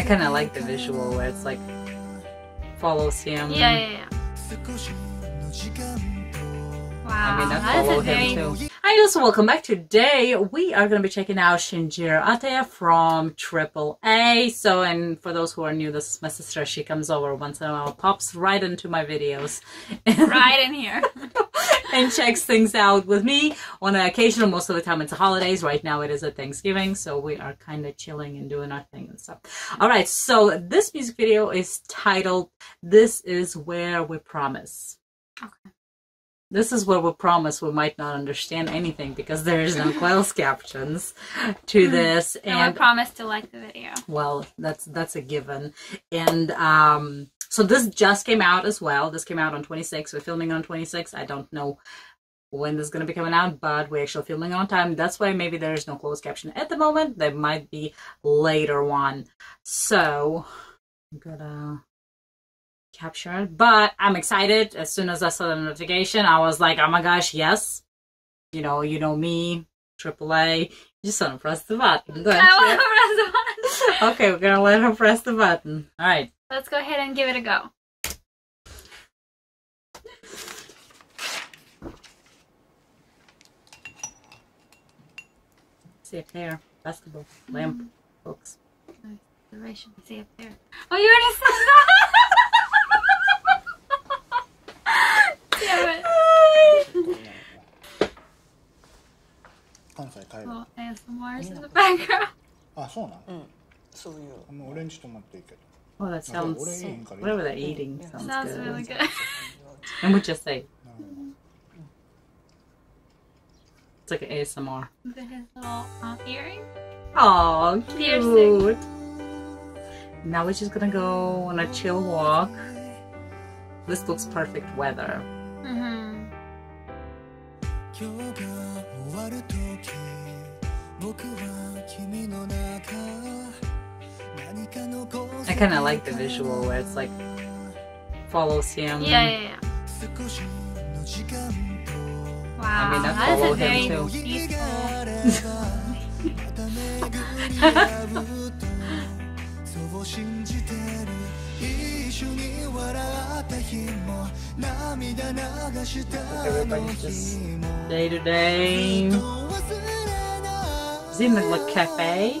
I kind of like the visual where it's like follows him. Yeah, yeah, yeah. Wow, I mean, I that is follow a very too. Hi, also welcome back. Today we are going to be checking out Shinjiro Atae from Triple A. So, and for those who are new, this is my sister. She comes over once in a while, pops right into my videos, right in here. and checks things out with me on an occasional. Most of the time, it's the holidays. Right now, it is a Thanksgiving, so we are kind of chilling and doing our thing and stuff. All right, so this music video is titled "This Is Where We Promise." Okay. This is where we promise we might not understand anything because there is no closed captions to this, And I promise to like the video. well, that's that's a given. And um, so this just came out as well. This came out on 26. We're filming on 26. I don't know when this is going to be coming out, but we're actually filming on time. That's why maybe there is no closed caption at the moment. There might be later one. So I'm gonna capture it. But I'm excited. As soon as I saw the notification, I was like, oh my gosh, yes. You know, you know me, AAA. You just want to press the button, don't I want to press the button. Okay, we're gonna let her press the button. All right. Let's go ahead and give it a go. See up there. Basketball. Lamp. Books. Duration. See up there. Oh, you already said that. Damn it. 関西帰る Well, ASMR's in the background. あそうなのうんそういうあんまオレンジトマトいいけど Oh, that sounds whatever they're eating sounds, sounds good. really good. and what you say? It's like an ASMR. Look at his little uh, earring. Oh, cute. Piercing. Now we're just gonna go on a chill walk. This looks perfect weather. Mm -hmm. I kind of like the visual where it's like follows him. Yeah, yeah, yeah. Wow, I mean, I follow him too. Everybody's just day to day. He's in the cafe.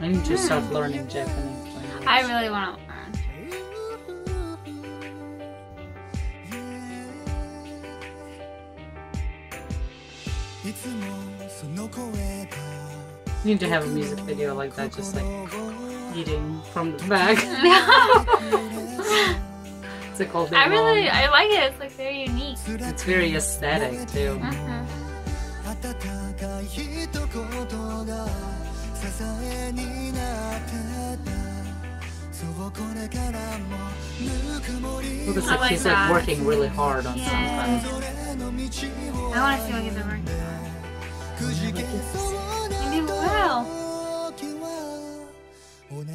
I need to start hmm. learning Japanese language. I really want to learn. You need to have a music video like that, just like eating from the bag. it's a cold. I really, I like it. It's like very unique. It's very aesthetic too. Uh -huh 支えになってたそうこれからもぬくもり Looks I like like he's like that. working really hard on Yeah. something. それの道を I want to see what he's working くじけそうな Maybe will. 時は同じ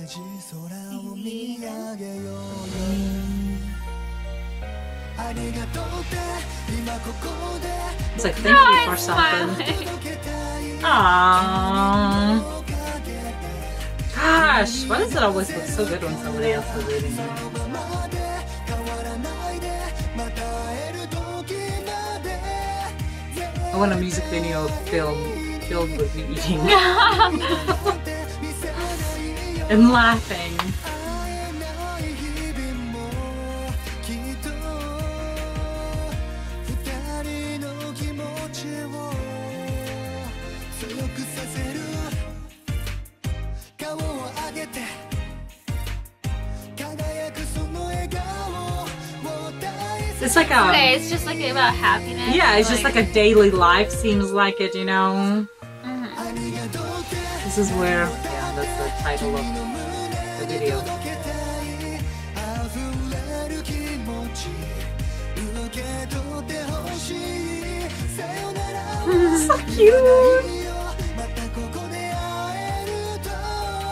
空を見上げようよありがとうって今ここで It's like thank No, you for it's something. smiling. 届けたい Aww. gosh, why does it always look so good when somebody else is reading it? I want a music video film filled with me eating and laughing. It's like a day. Um, it's just like about happiness. Yeah, it's like, just like a daily life. Seems like it, you know. Mm -hmm. This is where yeah, that's the title of the video. so cute.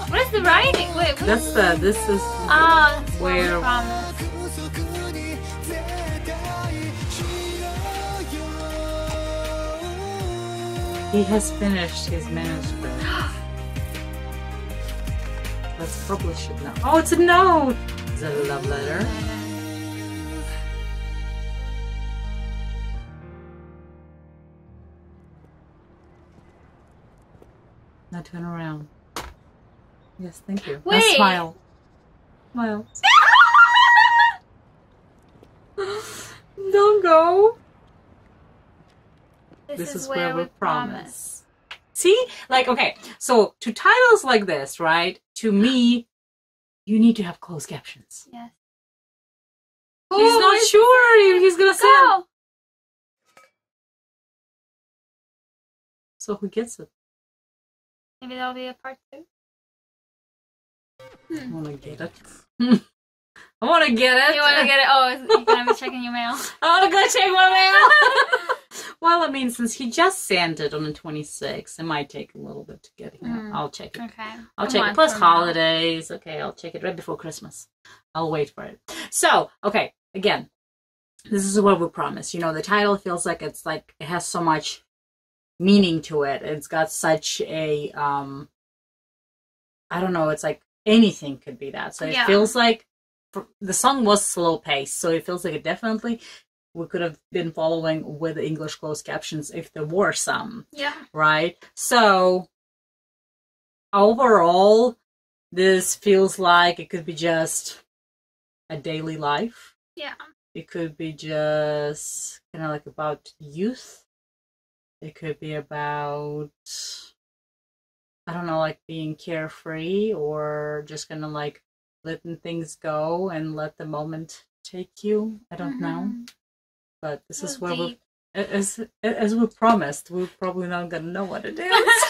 What is the writing? Wait, what that's the. This is. Oh, where. From he has finished his manuscript. Let's publish it now. Oh, it's a note. Is that a love letter? Now turn around. Yes, thank you. Now smile. Smile. Don't go. This, This, is, where, we promise. See? Like, okay, so to titles like this, right? To me, you need to have closed captions. Yes. He's not sure if he's gonna say. Go. So who gets it? Maybe that'll be a part two. I wanna hmm. get it. I wanna get it. You want to get it? Oh, is- you're gonna be checking your mail. I wanna go check my mail. well, I mean, since he just sent it on the 26th, it might take a little bit to get here. Mm. I'll check it. Okay. I'll A check it. Plus from now. holidays. Okay, I'll check it right before Christmas. I'll wait for it. So, okay, again, this is what we promise. You know, the title feels like it's like it has so much meaning to it. It's got such a um I don't know, it's like anything could be that. So it feels like the song was slow paced, so it feels like it definitely we could have been following with the English closed captions if there were some Yeah. right? So overall, this feels like it could be just a daily life. Yeah. It could be just kind of like about youth. It could be about I don't know, like being carefree or just kind of like letting things go and let the moment take you. I don't know, Mhm. but this is where we as as we promised, we're probably not gonna know what it is.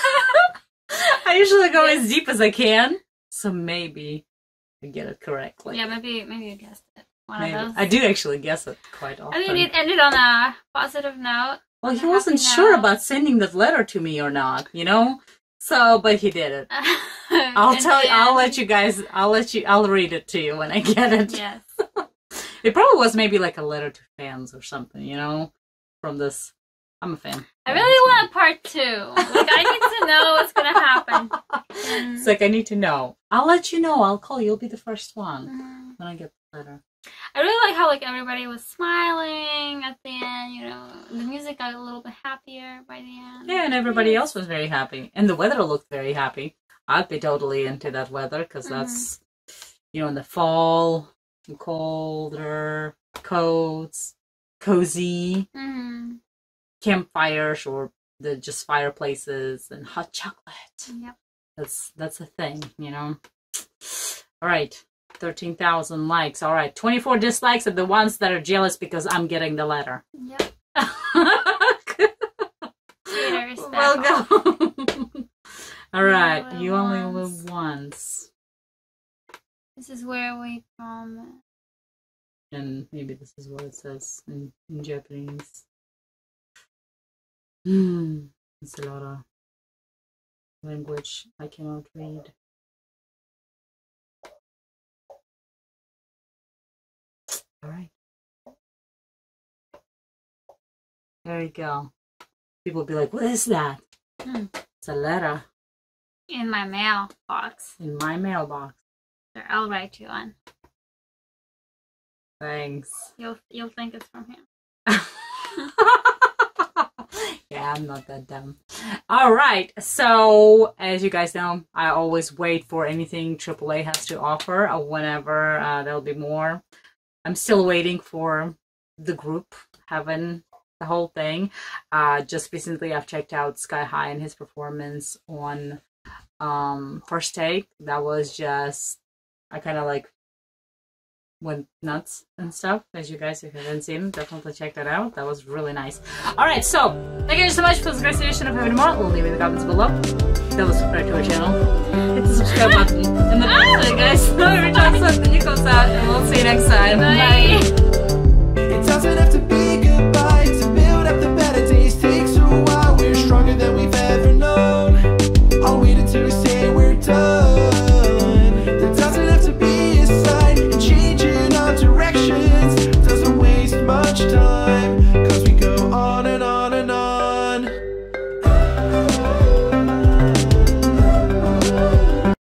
I usually go as deep as I can, so maybe I get it correctly. Yeah, maybe maybe you guessed it. One maybe. of those. I do actually guess it quite often. I mean, it ended on a positive note. well, he wasn't sure note. about sending that letter to me or not, you know. So, but he did it. I'll tell you. I'll let you guys. I'll let you. I'll read it to you when I get it. Yes. It probably was maybe like a letter to fans or something, you know, from this. I'm a fan. I really want part two. Like, I need to know what's gonna happen. It's like I need to know. I'll let you know. I'll call you. You'll be the first one Mhm. when I get the letter. I really like how like everybody was smiling at the end. You know, the music got a little bit happier by the end. Yeah, and everybody else was very happy, and the weather looked very happy. I'd be totally into that weather because Mhm. that's, you know, in the fall, colder coats, cozy hmm campfires, or the just fireplaces and hot chocolate. Yep. That's that's a thing, you know. All right, thirteen thousand likes. All right, twenty four dislikes are the ones that are jealous because I'm getting the letter. Yep. Back well, go. All right, only you only once. live once, This is where we promise. and maybe this is what it says in, in Japanese. Hmm, it's a lot of language I cannot read. All right. There you go. People be like, "What is that?" Hmm. It's a letter In my mailbox. in my mailbox. There, I'll write you one. Thanks. You'll you'll think it's from him. yeah, I'm not that dumb. All right. So, as you guys know, I always wait for anything AAA has to offer uh, whenever uh, there'll be more. I'm still waiting for the group having the whole thing. Uh, just recently, I've checked out SKY-HI and his performance on um, First Take. That was just, I kind of like went nuts and stuff. As you guys, if you haven't seen, definitely check that out. That was really nice. All right, so thank you so much for this great edition of Heaven More. We'll leave in the comments below. That was subscribe to our channel. Hit the subscribe button. And the ah! guys, every time something new comes out, and we'll see you next time. Bye. It